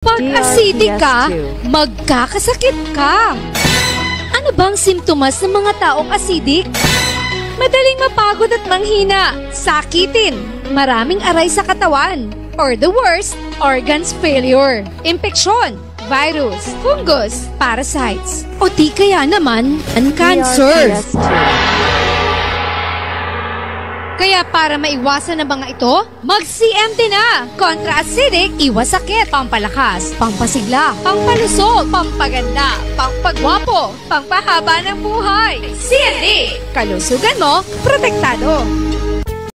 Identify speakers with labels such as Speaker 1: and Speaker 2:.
Speaker 1: Pag acidic ka, magkakasakit ka. Ano bang simptomas ng mga taong acidic? Madaling mapagod at manghina, sakitin, maraming aray sa katawan, or the worst, organs failure, impeksyon, virus, fungus, parasites, o di kaya naman, ang cancer. Kaya para maiwasan ang mga ito, mag-CMD na! Contra-acidic, iwas sakit, pampalakas, pampasigla, pampalusog, pampaganda, pampagwapo, pampahaba ng buhay. CMD! Kalusugan mo, protektado!